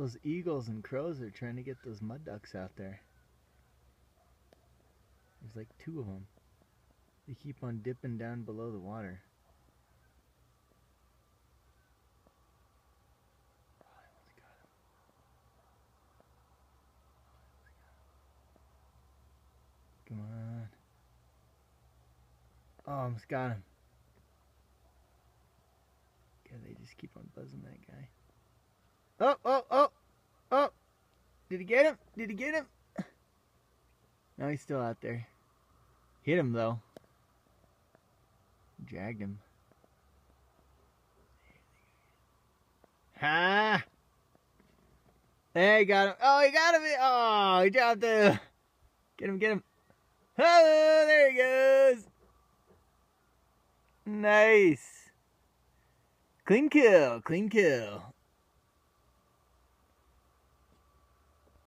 Those eagles and crows are trying to get those mud ducks out there. There's like two of them. They keep on dipping down below the water. Come on. Oh, I almost got him. Yeah, they just keep on buzzing that guy. Oh, oh. Did he get him? Did he get him? No, he's still out there. Hit him, though. Dragged him. Ah! Ha! There, he got him. Oh, he got him. Oh, he dropped him. Get him, get him. Oh, there he goes. Nice. Clean kill, clean kill.